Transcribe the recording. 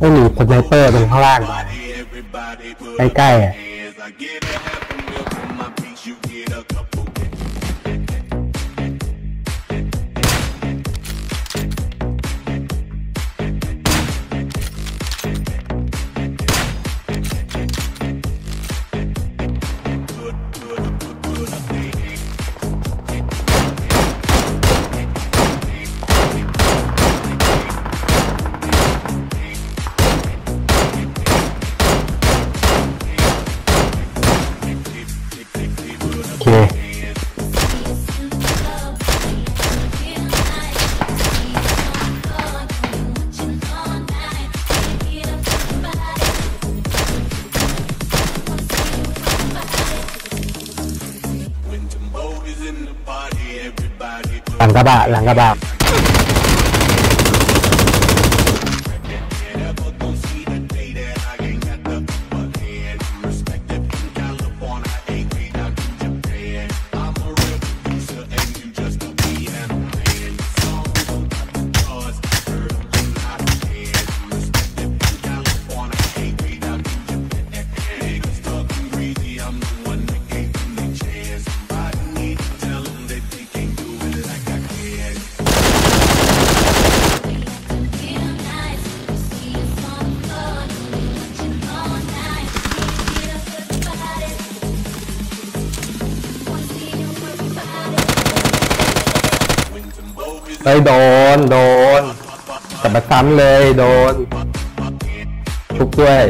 ไม่หนีสไนเปอร์ตรงข้างล่างมาใกล้ๆอะ หลังกระ ไปโดน โดนแต่มาซ้ำเลย โดน ชุกด้วย